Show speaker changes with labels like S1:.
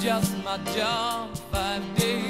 S1: just my job five days.